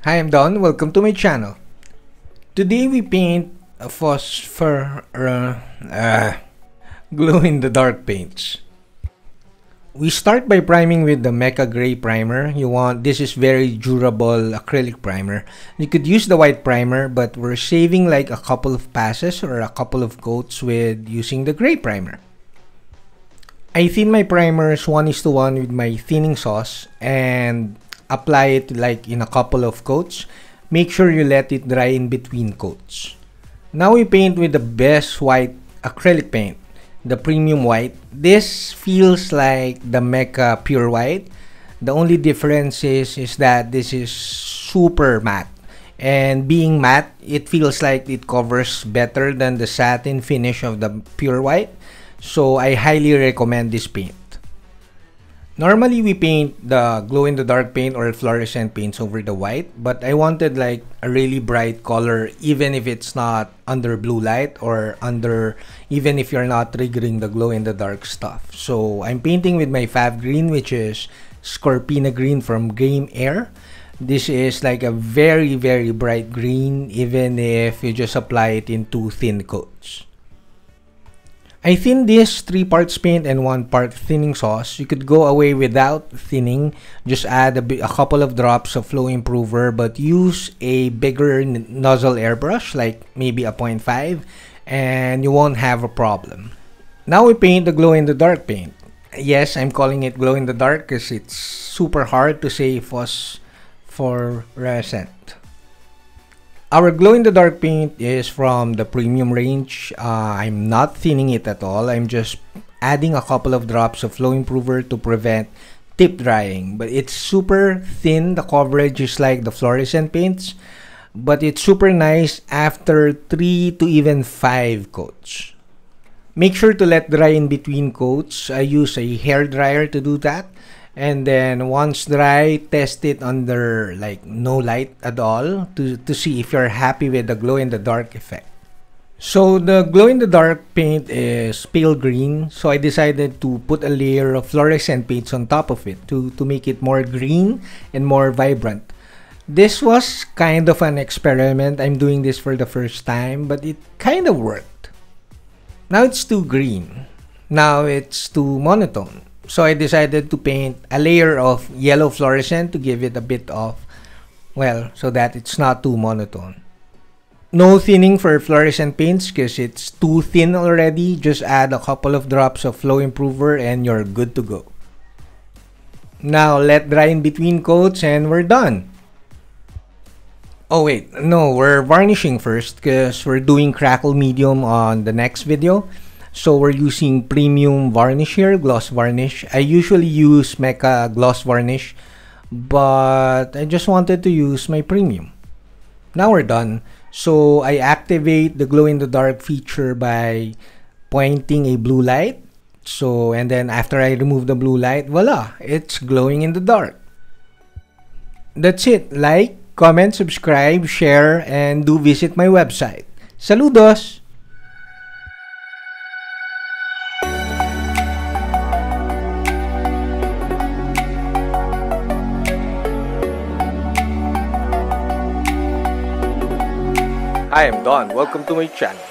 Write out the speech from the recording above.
Hi, I'm Don. Welcome to my channel. Today we paint a phosphor uh, uh, glow in the dark paints. We start by priming with the Mecha Gray primer. You want this is very durable acrylic primer. You could use the white primer, but we're saving like a couple of passes or a couple of coats with using the gray primer. I thin my primers one is to one with my thinning sauce and apply it like in a couple of coats. Make sure you let it dry in between coats. Now we paint with the best white acrylic paint the premium white. This feels like the Mecha Pure White. The only difference is, is that this is super matte. And being matte, it feels like it covers better than the satin finish of the Pure White. So I highly recommend this paint. Normally, we paint the glow-in-the-dark paint or fluorescent paints over the white, but I wanted like a really bright color even if it's not under blue light or under even if you're not triggering the glow-in-the-dark stuff. So I'm painting with my Fab Green, which is Scorpion Green from Game Air. This is like a very, very bright green even if you just apply it in two thin coats. I thin this 3 parts paint and 1 part thinning sauce. You could go away without thinning. Just add a, a couple of drops of flow improver but use a bigger nozzle airbrush like maybe a 0.5 and you won't have a problem. Now we paint the glow in the dark paint. Yes, I'm calling it glow in the dark because it's super hard to say phosphorescent. Our glow-in-the-dark paint is from the premium range. Uh, I'm not thinning it at all. I'm just adding a couple of drops of flow improver to prevent tip drying. But it's super thin. The coverage is like the fluorescent paints. But it's super nice after 3 to even 5 coats. Make sure to let dry in between coats. I use a hair dryer to do that and then once dry test it under like no light at all to, to see if you're happy with the glow in the dark effect. So the glow in the dark paint is pale green. So I decided to put a layer of fluorescent paints on top of it to, to make it more green and more vibrant. This was kind of an experiment. I'm doing this for the first time but it kind of worked. Now it's too green. Now it's too monotone so I decided to paint a layer of yellow fluorescent to give it a bit of, well, so that it's not too monotone. No thinning for fluorescent paints because it's too thin already. Just add a couple of drops of flow improver and you're good to go. Now let dry in between coats and we're done. Oh wait, no, we're varnishing first because we're doing crackle medium on the next video. So we're using premium varnish here, gloss varnish. I usually use Mecha gloss varnish, but I just wanted to use my premium. Now we're done. So I activate the glow in the dark feature by pointing a blue light. So, and then after I remove the blue light, voila, it's glowing in the dark. That's it. Like, comment, subscribe, share, and do visit my website. Saludos! I am Don. Welcome to my channel.